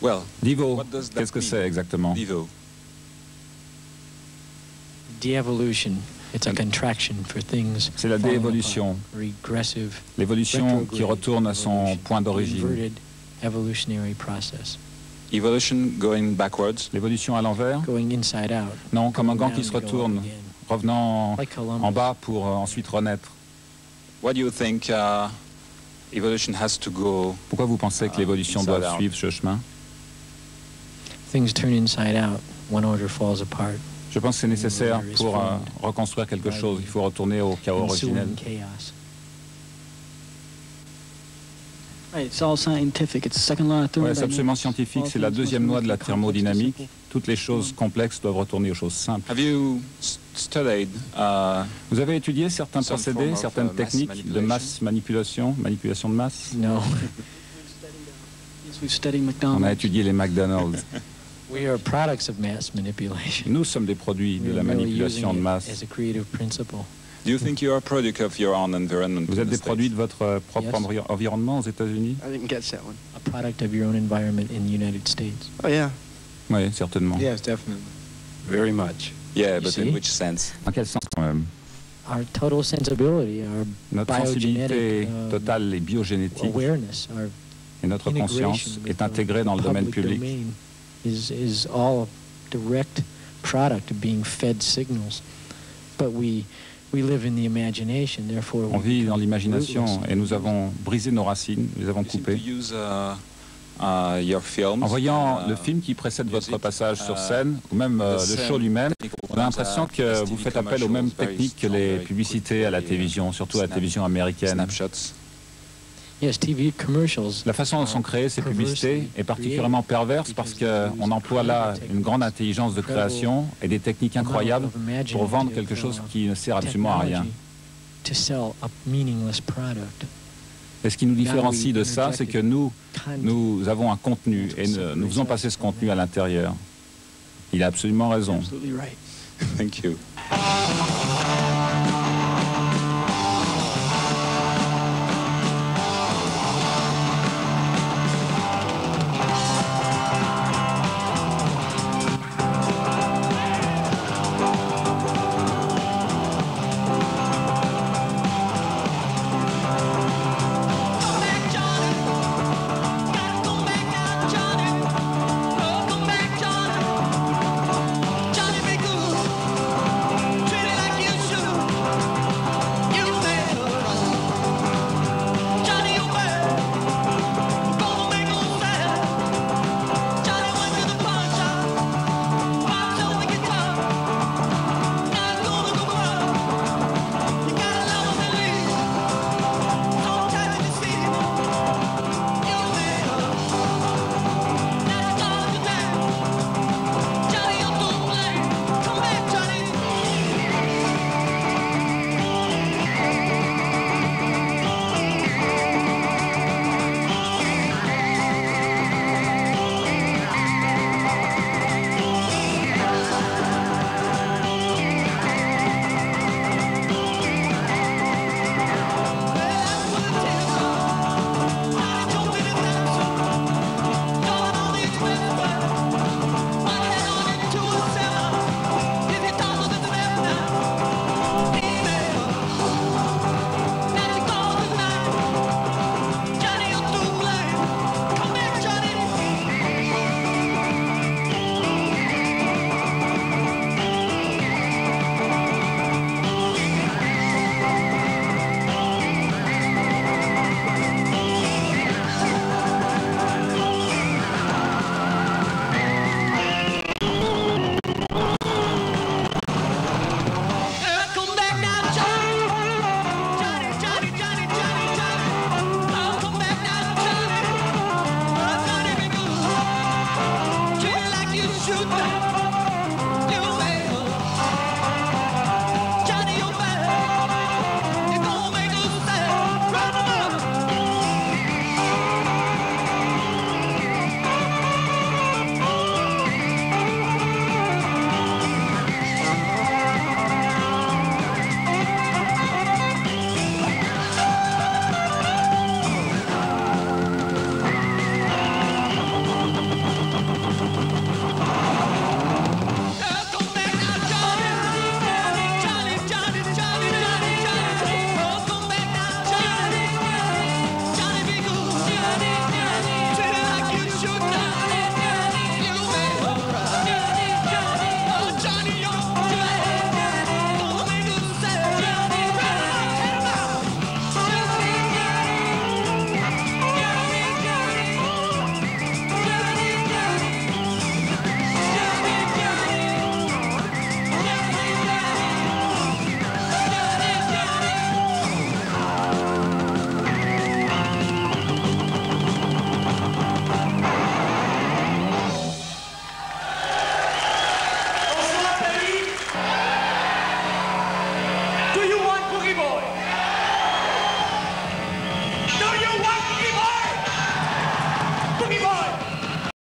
Well, Divo, What does that qu'est-ce que mean? c'est exactement? Vivo. De-evolution. It's a contraction for things. C'est la déévolution, l'évolution qui retourne à son evolution, point d'origine. Inverted evolutionary process. Evolution going backwards. L'évolution à l'envers Going inside out. Non, comme un gant qui se retourne, revenant en bas pour euh, ensuite renaître. What do you think uh, evolution has to go? Pourquoi vous pensez que Ah, l'évolution doit suivre ce chemin? Je pense que c'est nécessaire pour euh, reconstruire quelque chose. the Il faut retourner au chaos originel. Ensuing chaos. Right, it's all scientific. It's the second law of Ouais, c'est thermodynamics. absolument scientifique. All C'est la deuxième must loi de la thermodynamique. simple. Toutes les choses complexes doivent retourner aux choses simples. Have you s- studied uh, Vous avez étudié certains procédés, certaines uh, mass techniques de manipulation? masse manipulation, manipulation de masse? No. Yes, we've studied On a étudié les McDonald's. We are products of mass manipulation. Nous sommes des produits de la manipulation de masse. As a creative principle. Do you think you are a product of your own environment? Vous êtes des produits de votre euh, propre Yes. environnement aux États-Unis? I didn't catch that one. A product of your own environment in the United States. Oh yeah. Oui, certainement. Yes, definitely. Very much. Yeah, but in which sense? Dans quel sens quand même Our total sensibility, our Notre sensibilité biogenetic um, totale et biogénétique awareness, our et notre integration conscience with est the intégrée dans le domaine public public. domain is is all a direct product of being fed signals. But we we live in the imagination, therefore On we vit dans l'imagination et nous avons brisé nos racines, nous les avons coupées. use uh, uh, your films. En voyant uh, le film qui précède votre passage sur scène, ou même euh, the le show lui-même, on a l'impression uh, que vous faites appel aux mêmes techniques que les publicités à la télévision, surtout à la télévision américaine. Snapshots. La façon dont sont créées ces publicités est particulièrement perverse parce qu'on emploie là une grande intelligence de création et des techniques incroyables pour vendre quelque chose qui ne sert absolument à rien. Et ce qui nous différencie de ça, c'est que nous, nous avons un contenu et nous faisons passer ce contenu à l'intérieur. Il a absolument raison. Thank you.